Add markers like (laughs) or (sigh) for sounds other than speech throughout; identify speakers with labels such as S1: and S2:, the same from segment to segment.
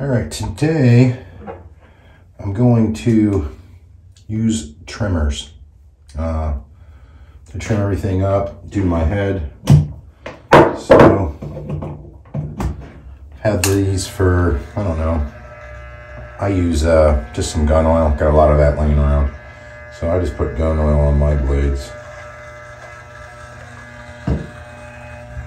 S1: All right, today I'm going to use trimmers uh, to trim everything up, do my head. So, had these for, I don't know, I use uh, just some gun oil, got a lot of that laying around. So I just put gun oil on my blades.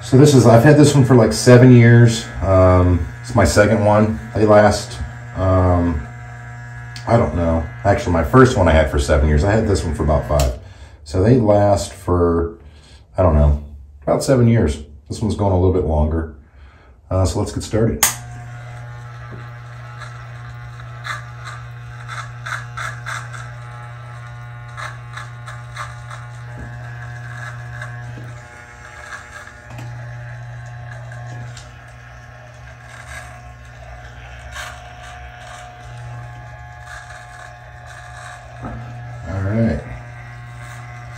S1: So this is, I've had this one for like seven years. Um, it's my second one. They last, um, I don't know. Actually, my first one I had for seven years. I had this one for about five. So they last for, I don't know, about seven years. This one's going a little bit longer. Uh, so let's get started. Right.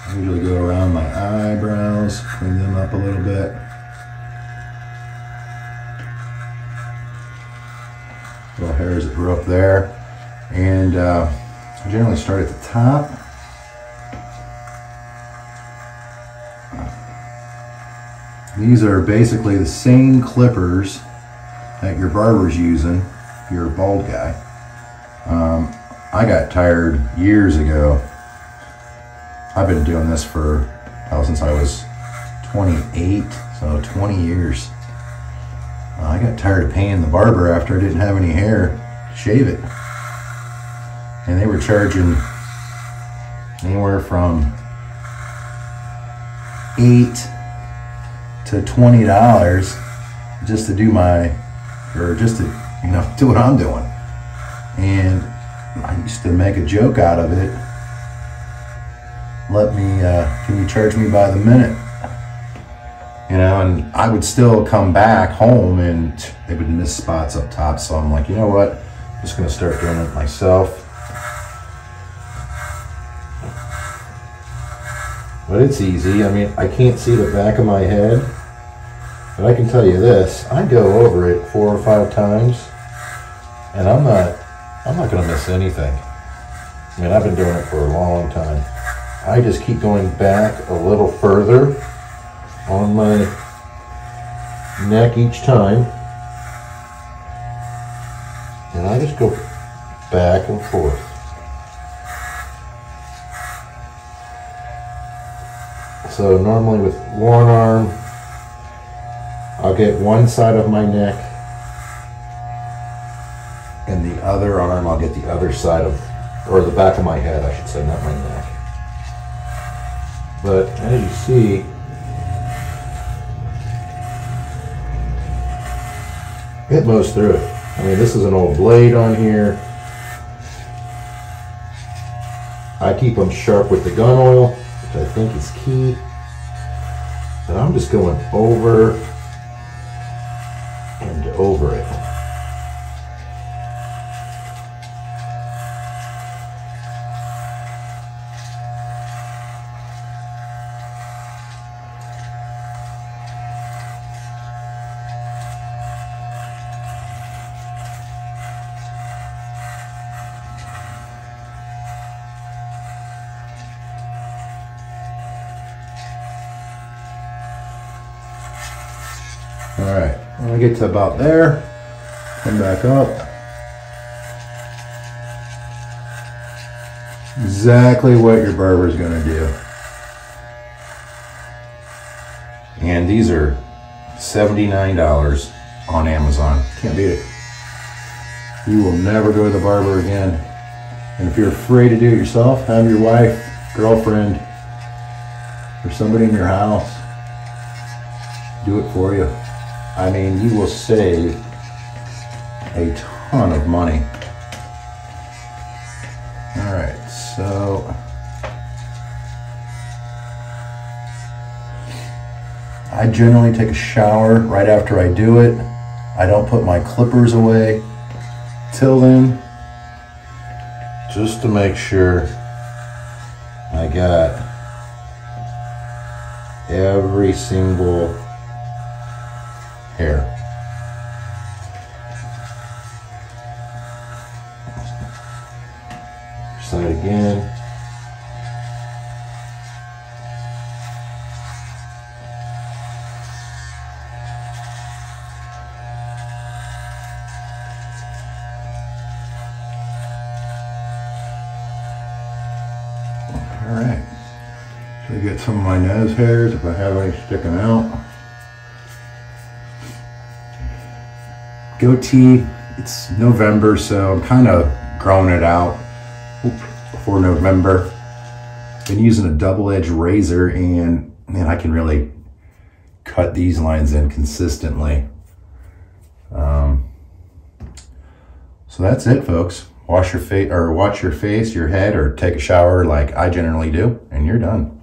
S1: I usually go around my eyebrows, clean them up a little bit. Little hairs that grew up there. And uh, I generally start at the top. These are basically the same clippers that your barber's using if you're a bald guy. Um, I got tired years ago. I've been doing this for oh, since I was 28, so 20 years. Uh, I got tired of paying the barber after I didn't have any hair to shave it. And they were charging anywhere from 8 to $20 just to do my, or just to, you know, (laughs) do what I'm doing. And I used to make a joke out of it. Let me, uh, can you charge me by the minute? You know, and I would still come back home and they would miss spots up top. So I'm like, you know what? I'm just going to start doing it myself. But it's easy. I mean, I can't see the back of my head. But I can tell you this I go over it four or five times and I'm not I'm not going to miss anything. I mean, I've been doing it for a long time. I just keep going back a little further on my neck each time. And I just go back and forth. So normally with one arm, I'll get one side of my neck and the other arm, I'll get the other side of, or the back of my head, I should say, not my neck. But as you see, it mows through it. I mean, this is an old blade on here. I keep them sharp with the gun oil, which I think is key. And I'm just going over and over it. All right, when I get to about there, come back up. Exactly what your barber's gonna do. And these are $79 on Amazon. Can't beat it. You will never go to the barber again. And if you're afraid to do it yourself, have your wife, girlfriend, or somebody in your house do it for you. I mean, you will save a ton of money. All right, so I generally take a shower right after I do it. I don't put my clippers away till then, just to make sure I got every single here. Side again. All right, so I get some of my nose hairs if I have any sticking out. Goatee, it's November, so I'm kind of growing it out before November. Been using a double-edged razor and man, I can really cut these lines in consistently. Um, so that's it, folks wash your face or wash your face, your head, or take a shower like I generally do, and you're done.